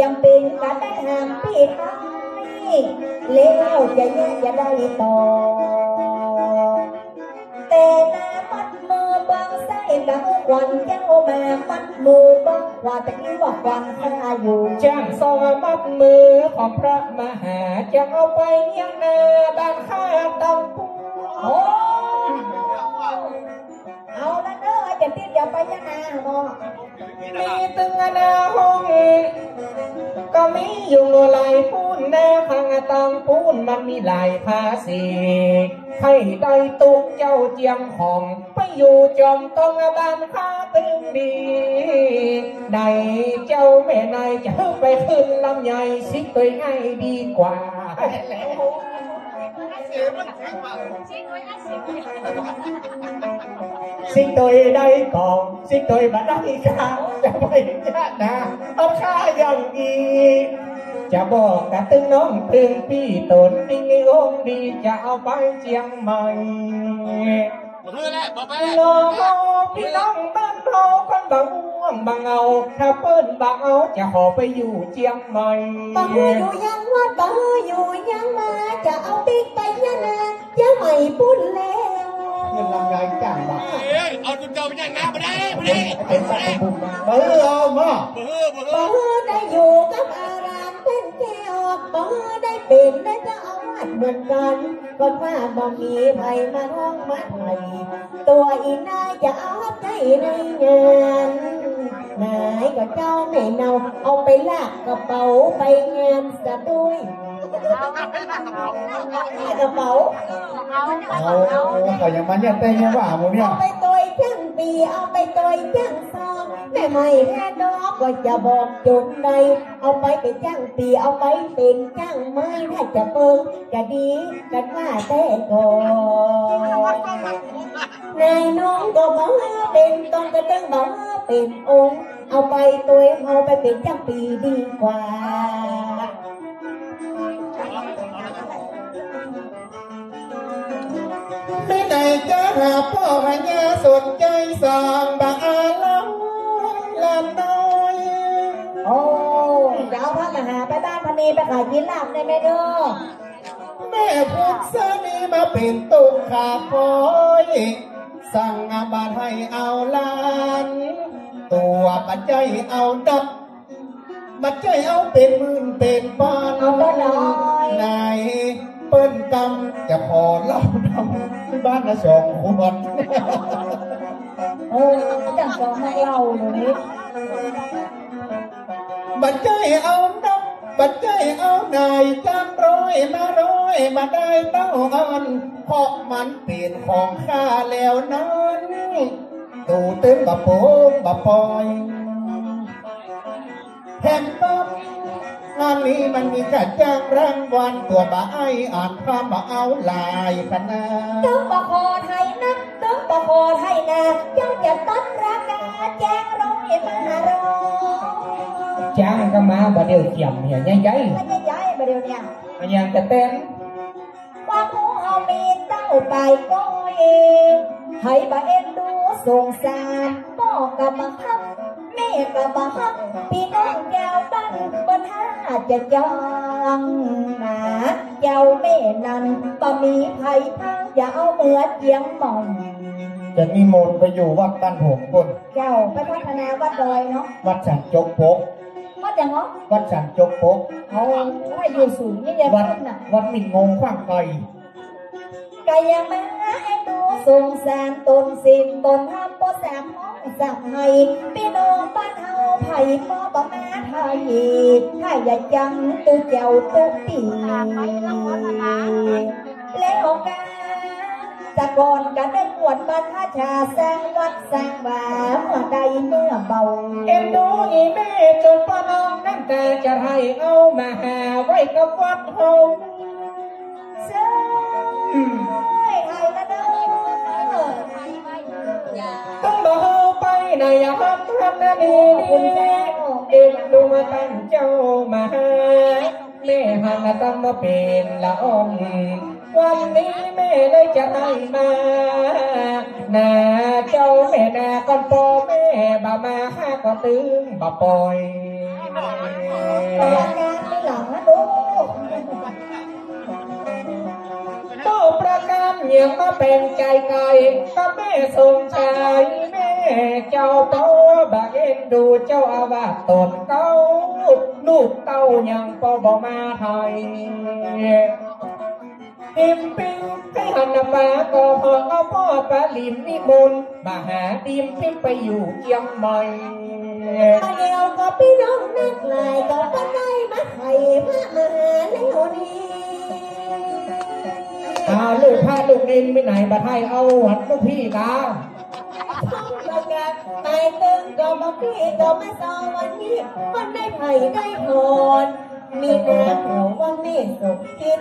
ยังเป็นกันได้ห้ามพี่ไทยแล้วจะแยกจะได้ต่อแต่น มัดมือบางไส้บางควันเจ้ามามัดมือบางว่าแต่กี้ว่าควันข้าอยู่ จ้างซอยมัดมือของพระมหาจะเอาไปยังนาบ้านข้าตังปู โอ้เอาละเด้อจะติดอย่าไปยังนาเนาะ มีตึงนาห้องก็มีอยู่หลายปูนแน่ข้างตังปูนมันมีหลายภาษีให้ได้ตุกเจ้าเจียมของไปอยู่จอมต้องบ้านข้าตึงดีในเจ้าแม่นายจะไปขึ้นลำใหญ่สิตัวง่ายดีกว่า เสียมันแข็งมากสิตัวได้กองสิตัวมาได้ข้าวจะไปยะนาเอาข้าอย่างดีจะบอกกับตึงน้องตึงพี่ตนนิ่งองดีจะเอาไปเชียงใหม่เพื่อนแหละบอกไปน้องพี่น้องบ้านเราคนบางม่วงบางเอาถ้าเปิ้นบางเอาจะขอไปอยู่เชียงใหม่บ่อยู่ยังวัดบ่อยู่ยังมา จะเอาติ๊กไปยังนาจะไม่ปุ้นแล้วเงินลำไยจ้างบักเอ้ยเอาจุดเจ้าไปยังน้ำมาได้มาได้เป็นสัตว์บุญเออเอามาเพื่อเพื่อบ่ได้อยู่กับอารามเป็น อกบ่ได้เป็นได้จะเอาวัดเหมือนกันก่อนว่าบ่มีไผมาร้องมาไทยตัวอีนายจะเอาใจในงานนายก็เจ้าแม่เนาเอาไปลากกระเป๋าไปงานสะด้วย กระเป๋าเอาก็ยังมันยังแต่งยังว่าหมูเนี่ยเอาไปตัวจังปีเอาไปตัวจังซองแม่ไม่แค่ดอกว่าจะบอกจุดใดเอาไปเป็นจังปีเอาไปเป็นจังไม้ถ้าจะเปิงจะดีกันว่าแต่ก่อนนายน้องก็บอกเป็นต้องกระตึงบอกเป็นองค์ เอาไปตัวเอาไปเป็นจังปีดีกว่า ไม่ไหนจะหาพ่อพญาสนใจสร้างบางอาลังลำน้อยโอ้ยจะเอาพระมหาไปบ้านพนีไปขายกินลาบได้ไหมเด้อแม่พุทธสนีมาเป็นตุกขาคอยสั่งอาบานให้เอาลาน ตัวปัจจัยเอาดับปัจจัยเอาเป็นหมื่นเป็นพันเอาก็น้อยนาย เปิ้นกำจะพอเล่าดำบ้านละสองขวดเออจังสองให้เราเลยนี่บัดใจเอาน้ำบัดใจเอานายจ้างร้อยมาร้อยมาได้เต้าอันเพราะมันเปลี่ยนของข้าแล้วนั้นตูเต็มบะโปงบะปอยแถมต้ องงานนี้มันมีค่าจ้างรางวัลตัวบ่าไออ่านคำมาเอาลายคณะตึ้งปะคอไทยนักตึ้งปะคอไทยนาเจ้าจะตัดราคาแจ้งร้อยมารอจ้างก็มาบ่เดียวเขียมเหี่ยใหญ่ไม่ใช่ย้ายมาเดี๋ยวเนี้ๆมันยังจะเต้นความหูเอามีเต้าไปก็เองให้บ่เอ็นดูสงสารพ่อกับมาฮักแม่กับมาฮักพี่น้องแก้วบ้านบนท่าจะจองนะเจ้าแม่นั้นบ่มีไผพังอย่าเอาเหมือนเจียงหม่องจะนิมนต์ไปอยู่วัดบ้านหงคนเจ้าไปพัฒนาวัดดอยเนาะวัดสันจกปกวัดอย่างเนาะวัดสันจกปกเอาว่าอยู่สูงนี่อย่าวัดขึ้นน่ะวัดมินงงขว้างไกลกายมาไอ้ดู สงสารตนสิ้นตนทำบ่แสมมองสักให้พี่น้องบ้านเฮาไผ่บ่บ่มาไทยถ้าอย่าจังตุเจ้าตุกตีแล้วกันแต่ก่อนก็ได้บวชบรรพชาสร้างวัดสงบาเมื่อใดเมื่อเบาเอ็นดูอีแม่จนพ่อน้องนั่นแต่จะให้เอามาหาไว้กับวัดเฮา นยามทำนานีนี้เอ็นดูมาตั้งเจ้ามาแม่หันตั้งมาเป็นละองวันนี้แม่เลยจะให้มานาเจ้าแม่นาก่อนปอแม่บ่ามาหาก็ตึงบ่ปล่อยต่องานไม่หลังนะลูกโตประกันยังมาเป็นใจไก่ก็แม่สมชายแม่ เจ้าเป้าบักเอ็นดูเจ้าอาวาสตนเก้าลูกเต้ายังปอบอมาไทยติมปิ้งให้หันปาก็พอเอาพ่อปลาลิมนิมนต์มาหาติมปิ้งไปอยู่เชียงใหม่มาเดียวก็พี่น้องนักลายก็ก็ได้มาไข่พระมหาในโหนีอาลูกพาลูกนินไปไหนมาไทยเอาหวัดลูกพี่กา ท้องประกาศตายตึงก็มาพี่ก็มาสอวันนี้ มันได้ไผ่ได้พรมีนาหัวว่าแม่สมคิด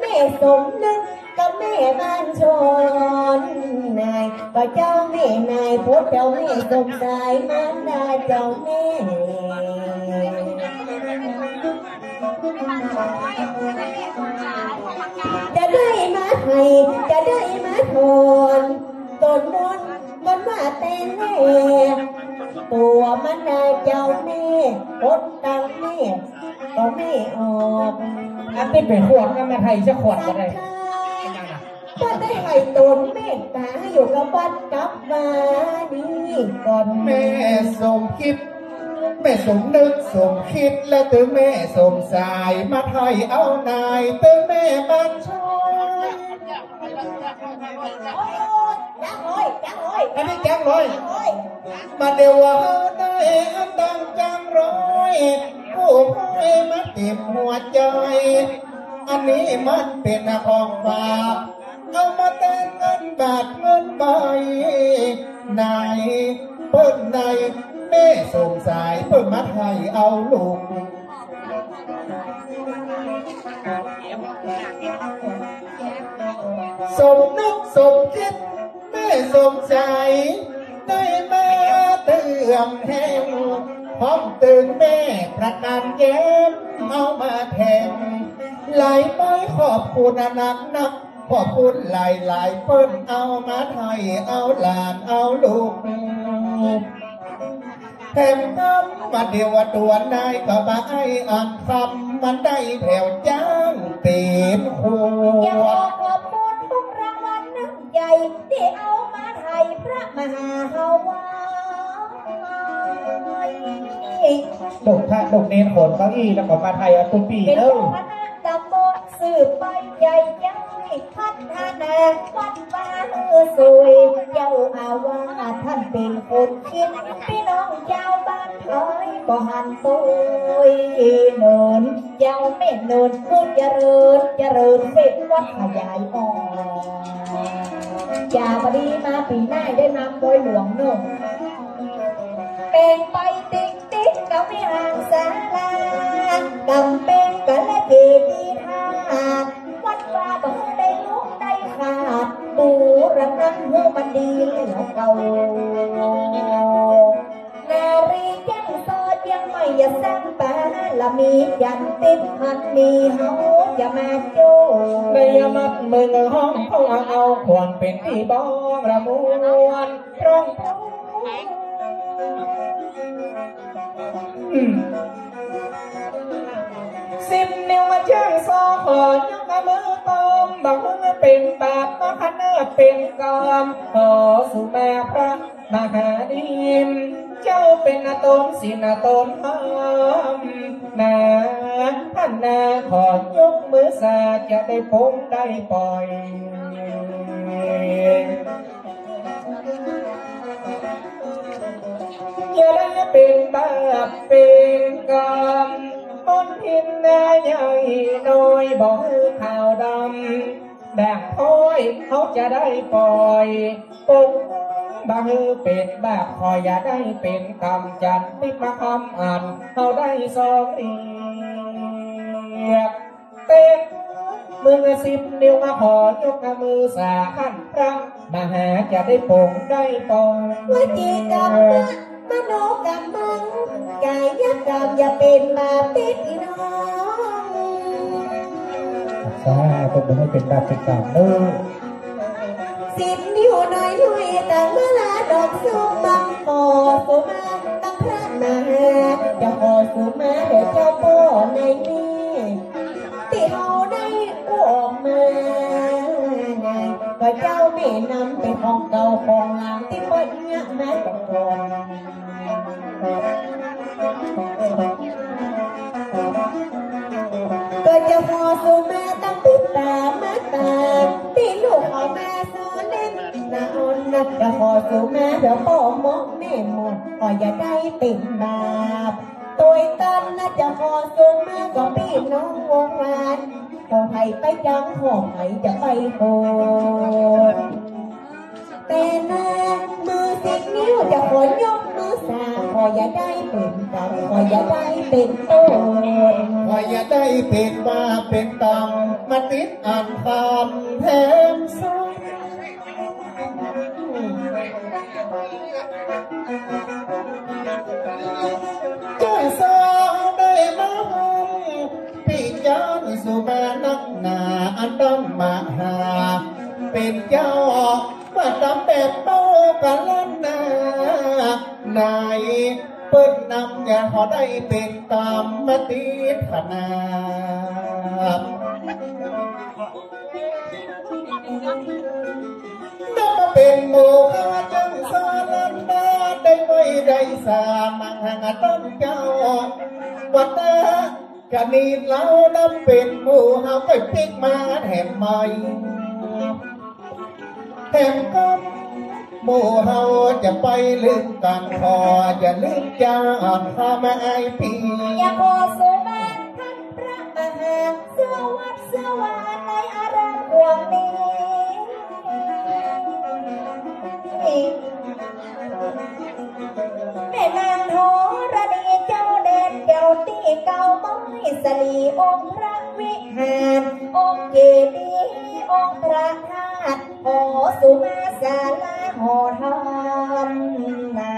แม่สมนึกกับแม่บ้านชนนายก็เจ้าแม่นายพุทธเจ้าแม่สมสายมารดาเจ้าแม่จะได้มาให้จะได้มาทนตนมน บนว่าแต่แน่ตัวมันนาเจ้าแม่อดตังแม่ก็ไม่ออกอันนี้เป็นขวดนะแม่ไทยจะขวดก็ได้ก็ได้ให้ตนเมตตาอยู่กับวัดกับวานี่ก่อนแม่สมคิด แม่สมนึกสมคิดและถึงแม่สมสายมาไทยเอานายถึงแม่บันชอ อ้ยจังเลยจังเลยอันนี้แจ้งเลยจังเลยมาเดียวว่าเฮาได้อันดังจังร้อยผู้พ่อยมาเต็มหัวใจ อันนี้มันเป็นของฝากเอามาแต่งเงินบาทเงินใบนายเปิ้นใน แม่สงสายเปิ้นมาไทยเอาลูก สมนึกสมคิดแม่สมใจได้มาเตือนแห้งพร้อมตึงแม่ประกันแย้มเอามาแทงหลายไปขอบคุณนักนักขอบคุณหลายหลายเปิ้นเอามาไทยเอาหลานเอาลูกแถมน้ำมาเดียวว่าตัวนายก็มาไอ้อันคำมันได้แถวจ้างเต็มหัอย่าบว วัลน้ำใจที่เอามาไทยพระมหาเฮาวาลูกพระลูกเนนขนเก้าอี้แล้วก็มาไทยเอาตุ้ปีเป็นเด้อคณะตำบลสืบไปใหญ่ยัยพัฒนาวัดบ้านสวยเจ้าอาวาสท่านเป็นคนคิดพี่น้องเจ้าบ้านเอยก็หันตุยเนินเจ้าแม่เนินคือเจริญเจริญเสร็จวัดขยายออก จ่าบดีมาปีหน้าได้นำโดยหลวงเนินเป็นไปติ๊กติ๊กก็ไม่ห่างสาลากำเป็นกันและเจดีทาวัดว่าก็ได้ลุกได้ขาดปูรณะหูมันดีแล้วเก่า รีแจ้งโซยังไม่อยาสร้างปาละมียันติดหันมีเฮาจะมาโจในยามัดมึงห้องเขาเอาควรเป็นที่บ้องระมวนร้องพราะอืมสิบนิ้วมาเชิงซอขอยกมือตอมบอกมือเป็นบาปมาขันเนอเป็นกรรมขอสุแม่พระมหาดิม เจ้าเป็นอาตนสินอาตนหอมนาท่านนาขอยกมือสาจะได้พงได้ปล่อยอย่าได้เป็นบาปเป็นกรรมบนทินนาใหญ่น้อยบอกข่าวดำแบ่งพ้อยเขาจะได้ปล่อยปุก บาฮือเป็ดแบบคอยอย่าได้เป็นกรรมจันติดมาคำอ่านเขาได้สองเรียกเต็มมือสิบนิ้วมาขอยกมือสาขันพระมาหาจะได้ปงได้ปองวจีกรรมะมโนกรรมังกายกรรมอย่าเป็นมาปิดน้องสาธุบุญให้เป็นบาปเป็นกรรมเด้อสิบนิ้วน่อยหน่อยแตั้งเวลาดอ กสุบังขอสุมาตั้งพระมาจะขอสุมาเดี๋ยวเจ้าพ่อในนี้ที่เฮาได้ออกมาไงก็เจ้าไม่นำไปของเก่าของหลั นก็จะอสูมาตั้งปิดตามาตาที่ลูกเอามาสูเล่นนาออนนะจะพอมาเดี๋ยวพ่อมกแม่หมดก็อย่าได้เป็นบาปตัวตันนะจะพอสูมาก็พี่น้องวงวานขอให้ไปยังหอให้จะไปโกนแต่นะมือสิบนิ้วจะขอยกมือสาขออย่าได้เป็นกรรมขออย่าได้เป็นโทษว่าอย่าได้เป็นมาเป็นกรรมาติดอ่านคำแถมซ้ำเจ้าสาวได้มาปีจานสุมานักหนาอันดำมาหา เป็นเจ้ามาดำแบบโตกันล้นนาในเปิ้นนำอย่าขอได้เป็นตามมาติดขนาด นับเป็นโมฆะจังสาลันดาได้ไว้ได้สามังหังต้นเจ้าวัดนะกะนีดเรานำเป็นหมู่เฮาไปพลิกมาแถมใหม่แถมก็หมู่เฮาจะไปลืมกันพออย่าลืมจานข้ามาไอพีอย่าขอสุมาท่านพระมหาสวัสดเสื้อวาในอารามหลวงนี้ แม่นางโทรณีเจ้าเด่นเจ้าตีเก่าไม้สลีองค์พระวิหารองค์เจดีย์องค์พระธาตุโอสุมาศาลาหอธรรมนะ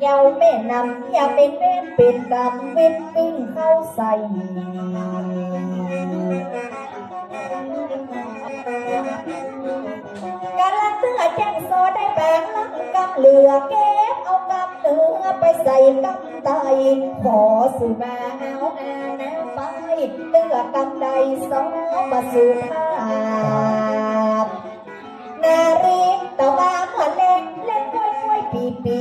เจ้าแม่นำอย่าเป็นเวรเป็นกรรมเว้นปิ้งเข้าใส่ กาลังเนื้อแจ้งโซได้แปลงลังกำเหลือเก็บเอากำเนื้อไปใส่กำไตขอสุมาเอาอาน้ำไปเตื้อกำใดสองมาสู่ภาพนารีตะวาหมอเล็กเล่นกล้วยกล้วย ปีปี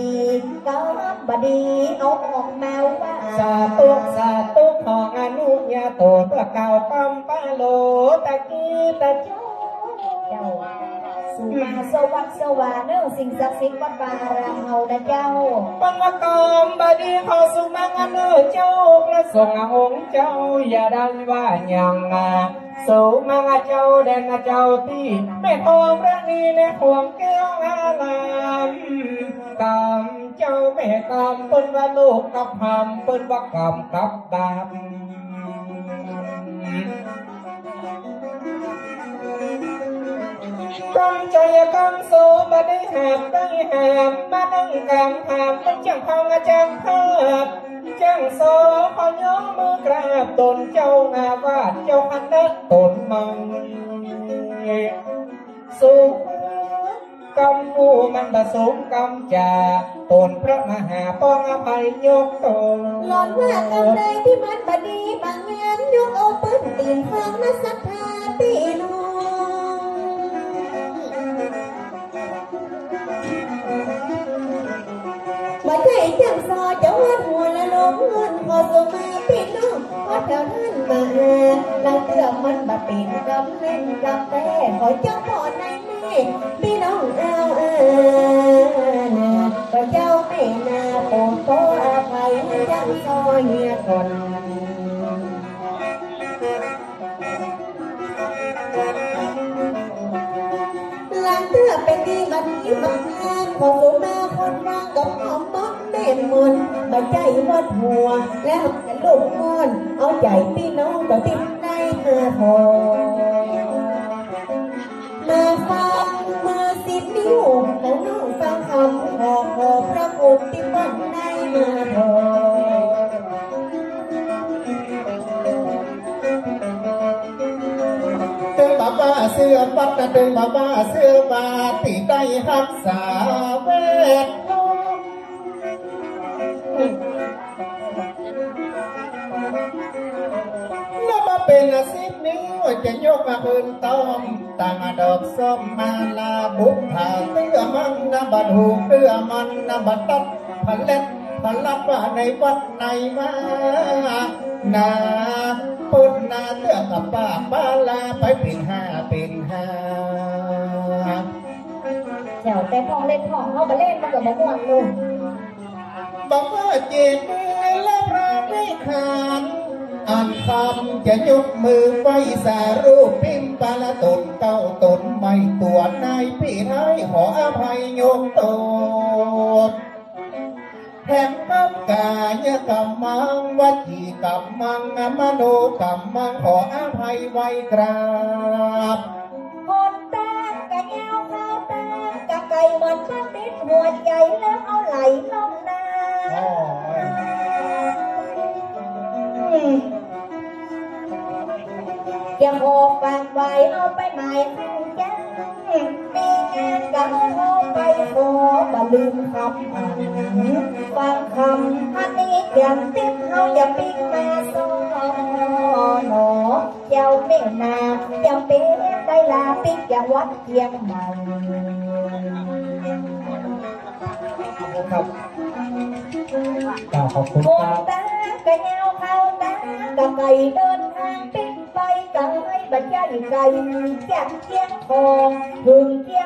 ก็บดีเอาออกมาว่าสาตุสาตุของอนุญาโตตัวเก่าปัมปะโลตะกี้ตะจูเจ้าสุมาสวัสดิ์สวาเนื้อสิ่งศักดิ์สิทธิ์วัดวาอารามเฮานะเจ้าปังมะกอมบดีขอสุมังอนุเจ้าพระสงฆ์องค์เจ้าอย่าดันว่าอย่างนาสุมังเจ้าแดนเจ้าที่แม่ทองพระนีในห่วงแก้วอาลาม កំចៅមេកំពឹនវាលោកកប់ហំពឹនវាកំកប់បាបកំចៃកំសូបដិហាមដិហាមបានឹងកំហាមមិនចឹងផងចាំងខាតចាំងសូផងញោមមើលក្រាបតូនចៅអាវ៉ាចៅអណ្ដតូនមកសូ กมือกราบตนเจ้างาวาดเจ้าคณะตนมังสูงกำมูมันผสมกำจาตนพระมหาป้องอภัยยกตนหลอนว่ากำไรที่มันบดีบางงานยกเอาปืนตีนฟังมาสักทาตีน้องบ่ใจจังซอจะวัดหัวละลงเงินขอสมาพี่น้องว่าแถวนั้นมาหลังเตือมันบ่เป็นกำเล่นกำแต่ขอเจ้าพ่อในแม่ พี่น้องเอาอานาก็เจ้าแม่นาโปรดขออภัยจังซอเฮียก่อนกานเตื้อเป็นดีมันยิ่งมันงามขอสูงมาคนวางกับหอมมอกแม่มนมาใจวัดหัว แล้วจะลูกมอนเอาใจพี่น้องก็ติดในเธอทอง ปัดนะตึงบาบ้าเสื้อบาตีได้รักษาเวทนต์แล้วมาเป็นอาชีพนี้ว่าจะยกมาคืนต้อมต่างดอกส้มมาลาบุกผาเตื้อมันนะบัดหูเตื้อมันนะบัดตัดพันเล็ดพันลับว่าในวัดในมานา ปุ่นนาเตื้อกับป้าป้าลาไปเป็นห้าเป็นห้าแถวแต่พองเล่นพองเขาไปเล่นมันกับมะม่วงลุงบอกว่าเจดีและพระวิขานอ่านคำจะยกมือไหวสารูปพิมพ์ปาละตนเก้าตนไม่ตัวนายพี่ให้ขออภัยโยมโตด แถมกับกายกรรมังวจีกรรมังมโนกรรมังขออภัยไว้กราบคนตากกะเงาข้าวตากกะไก่เหมือนข้าวติดหัวใจแล้วเอาไหลลงน้ำอย่าโหกฝากไว้เอาไปหมายข้างจ้ มีงานกันเอาไปขอบลืมคำอ่านฟังคำอันนี้อย่างติ๊บเขาอย่าปิ๊กมาโซหนอเจ้าแม่นาจำเป็ดได้ลาปิ๊กอย่างวัดเทียงใหม่ ครับกล่าวขอบคุณมคองรับตากะเงาเข้าตากะไก่เดินทางปิ๊กไปไกลบัดใจไก่จากเชียงทองถึงเชี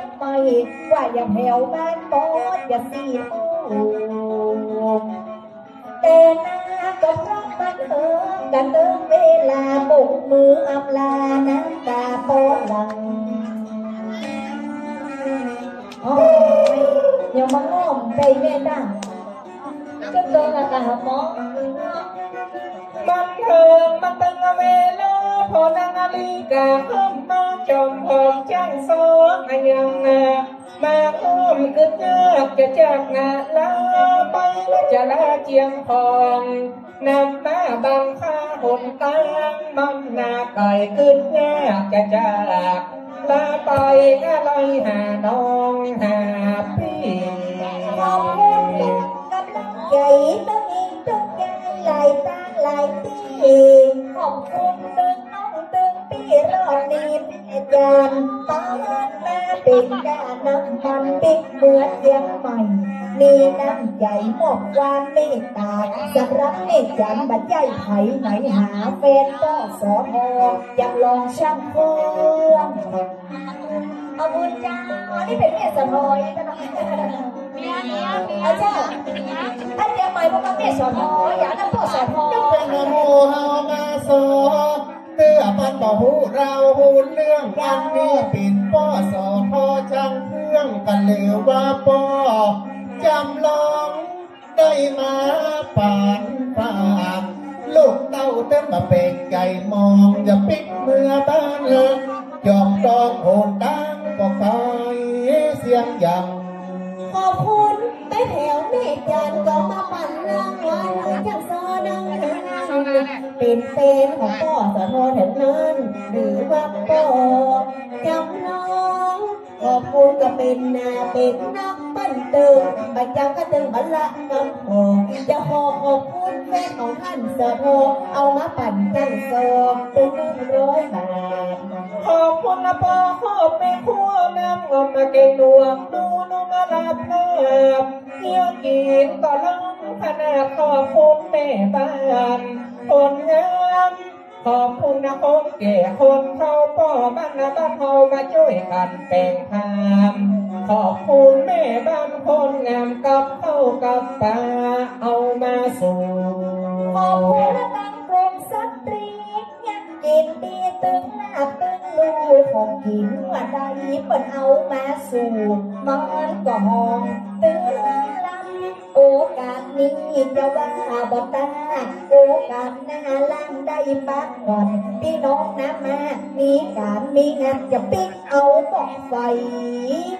ยงใหม่ว่าอย่าแผ่วบ้านปอดอย่าสีโอ้แต่หน้าก็เพราะมันเอิงกันเติมเวลาปุกมืออำลาน้ำตาโปหลังโอ้ยอมาง้อมใจแม่จ้าก็โดนอตาหมอบันเทิงมันตึงเวลาพอนางนาฬิกาข้ามาจอมพองจ้างสองอันยังนามาอ้อมกึดยากจะจากงาลาไปแล้วจะลาเจียงพองนำมาบังคาหนตางมันนาไก่กึดยากจะจาก ลาไปอะไรหาน้องหาพี่ขอบคุณกำลังใจ ตั้งอีกตั้งใจหลายตาหลายตีขอบคุณตึงน้องตึงพี่รอดนีอาจารย์ตอนมาป็นด้าน้ำมันปิ๊กเมือเชียงใหม่มีน้ำใจมอบความเมตตาสำรับเมตจันบัดใจไผ่ไหนหาแฟนก็สอทออยากลองช่างเครื่องเอาบุญจ้านี่เป็นเมตสะทอยนะน้องอาจารย์อาจารย์หมายความว่าแม่สอนออยากนั่งพ่อสอนอเป็นโมเฮามาโซ เตื้อมันบอกหูเราหูเรื่องกันนี้ปิดป้อสอพอจังเครื่องกันเหลือว่าป้อจำลองได้มาป่านป่านลูกเต้าเต้นมาเป็นไก่มองอย่าปิดเมื่อบ้านเลยจอมดองโหดดังก็คอยเสียงยังขอบคุณ ไปแถวแม่จันก็มาปั่นนางวันจังซอนังเป็นเซนของพ่อสอนอแถวนั้นหรือว่าพ่อจำลองขอบคุณก็เป็นนาเป็นนักปั้นตึงบัจจังก็ตึงบัลละกำพอจะขอขอบคุณแฟนของท่านสอนอเอามาปั่นตั้งโซเป็นหนึ่งร้อยบาท ขอบคุณนะพ่อขอบไปขั้วนำเงินมาเก่งดวดูนูมาลาบลาบเที่ยวกินต่อลังขนาดขอบคุณแม่บ้านคนงาม ขอบคุณนะคนแก่คนเขาป่อบ้านนะบ้านเฮามาช่วยกันแป่งพามขอบคุณแม่บ้านคนงามกับเข้ากับปลาเอามาสู่ขอบคุณและตังกรมสตรียังเก่นตีตึงหน้าตึงดูกของกินว่าใดเปิดเอามาสู่มันก็หองตึงลำ โอกาสนี้จะว่าบ่ตาโอกาสหน้าล่างได้ปักก่อนพี่น้องนะมา มีการมีงานจะปิ๊กเอาบอกไฟ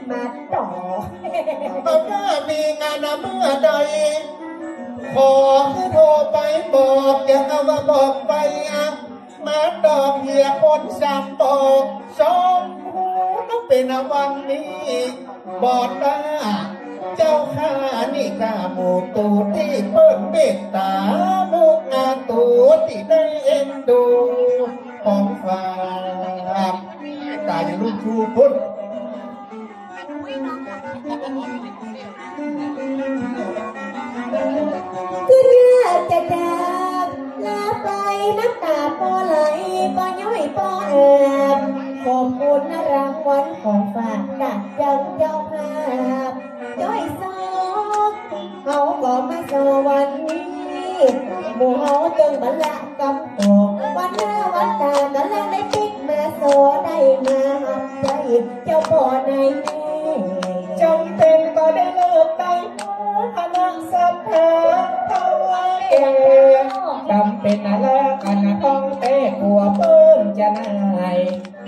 มาต่อเมื่อมีงานเมื่อใดขอให้โทรไปบอกอย่าเอามาบอกไปอะมาดอกเหียคนสามบอกสองหูต้องเป็นวันนี้บอกตา เจ้าข้านี่กาหมูตูที่เพิ่มเมตตามุกงานตูที่ได้เอ็นดูของฝากตาอย่างลูกชูพุ่นคือยากจะจากลาไปน้ำตาปอไหลปอย้อยปอแอบขอบคุณนรางวัลของฝากจากจังเจ้าภา พย้อยซอกเขาก็มาสวันนี้หมู่เฮาจึงบัลละกำตกวันหน้าวันตากำลังได้ปิกมาโซได้มาหับใจเจ้าพ่อในนี้จำเป็นก็ได้เลิกไปคณะสัทธาภาวะเอ จำเป็นอะไรกันต้องเตะหัวเพิ่มจะนาย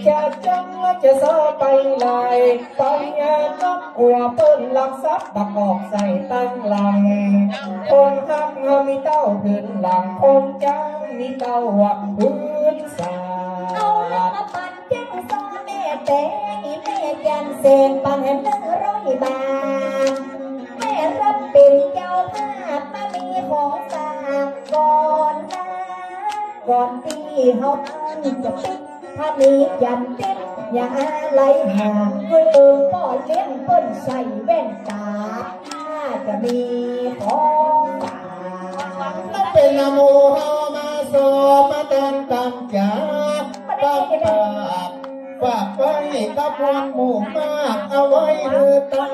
จะจังจะซอไปลายไปงานนักหัวเพิ่นลักทรัพย์ประกอบใส่ตั้งหลัง คนหักเงามีเต้าพื้นหลังคนจ้างมีเต้าหักพื้นสาเอาละมาปั่นจ้งซอแม่แต่อีแม่ยันเซนปังให้หนึ่งร้อยบาท รับเป็นเจ้าภาพมามีของฝากก่อนนะก่อนที่เฮาอันจะปิดถ้ามียันต้นอย่าอะไรหาเพื่อเติมป่อเลี้ยงเปิ้นใส่แว่นตาถ้าจะมีของฝากนับเป็นละโมฮามาสอมาตันตำจาตั้งปาก ฝากไว้กับวันหมู่มากเอาไว้หรือตั้ง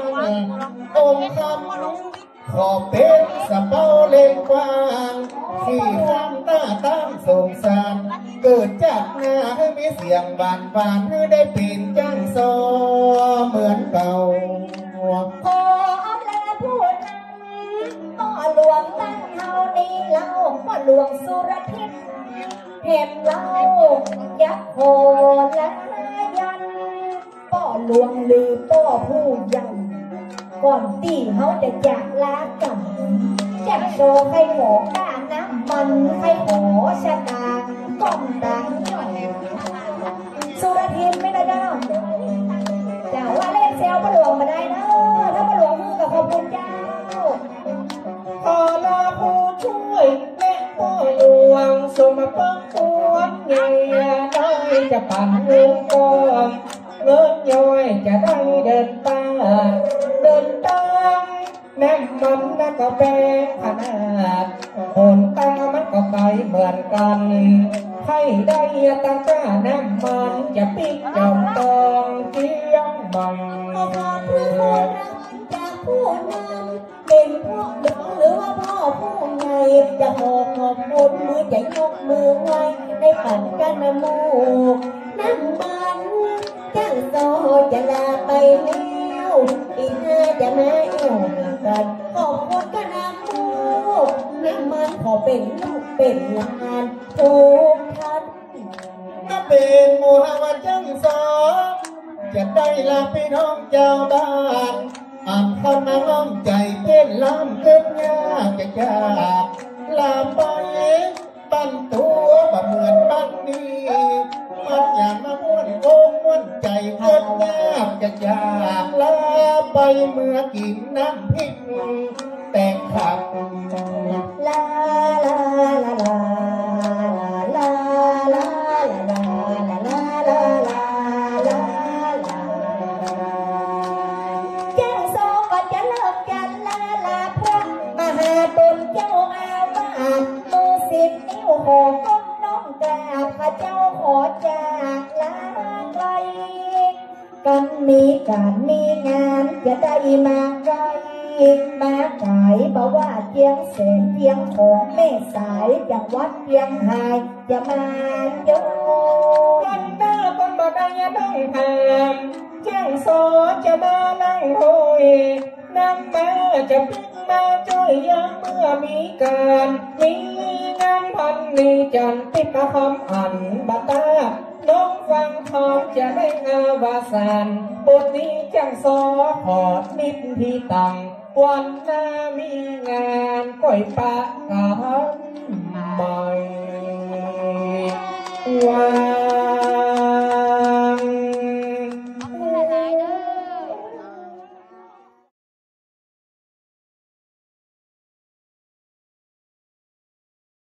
องค์คำขอเป็นสะเป้าเล่นกว้างที่ข้างหน้าตั้งสงสารเกิดจากหน้าให้มีเสียงบานบานให้ได้ปีนจ้างซอเหมือนเก่าขอลาผู้นำพ่อหลวงตั้งเฮานี้เล่าพ่อหลวงสุรทิศเห็นเล่ายักษ์โหและ พ่อหลวงหรือพ่อผู้ใหญ่ก่อนที่เขาจะจากลากันจะโชว์ให้หมอก้าน้ำมันให้หอชะตาก้อมดังหน่อยสุรทิศไม่ได้ด้อเจ้าว่าเล่นเซลล์ประหลวงมาได้นะถ้าประหลวงมือกับขอบคุณเจ้าขอลาผู้ช่วยและผู้หลวงสมบัติปวงเงียได้จะปั่นเงินกองเงินย้อยจะได้เดินตามเดินตามแน่มันนั่นก็เป็นขนาดคนตามันก็ไกลเหมือนกันให้ได้ตั้ง ngớt vui chả thấy đền ta. Đền ta ném mắm đã có bé thằng hồn ta mắt có cây mượn con. Hay đây ta cả ném mắm chả biết chồng con kiếm bằng. ผู้นั้นเป็นพวกเด็กหรือว่าพ่อผู้ใหญ่จะหอกหอบคนมือใจยกมือไหวในปั่นกันมูกนั่งบาน จ้างโซจะลาไปแล้วอีน่าจะมาเอวกันขอบคุณกันนะหมูน้ำมันขอเป็นลูกเป็นหลานทุกท่านก็เป็นมูฮาวาจังสอจะได้ลาพี่น้องเจ้าบ้านอ่านคำน้ำใจเต้นล้ำเกิดยากจะยากลาไปปั้นตัวบ่เหมือนปั้นนี้มันอย่ามาม้น จะยากลาไปเมื่อกินน้ำพริกแต่ขับลาลาลาลาลาลาลาลาลาลาลาลาลาลาเจ้าโซก็จะเลิกกันลาลาพระมหาตุลเจ้าอาวาสมือสิบนิ้วหอก้มน้อมกราบข้าเจ้าขอจากลาไกล กันมีการมีงานจะได้มาไกลมาขายบาะว่าเจียงแสนเจียงของแม่สายจากวัดเจียงหายจะมาโยวันหน้าคนบ่ได้ยังต้องหามเจ้างโซจะมานั่งโหยนำมาจะพลิกมาช่วยยามเมื่อมีการมีงานพันมีจันติดประคำอันบัตา น้องฟังทองจะได้เงาวาสานบทนี้จังซอพอดมิตรที่ตังวันหน้ามีงานก้อยปะกันใหม่วัน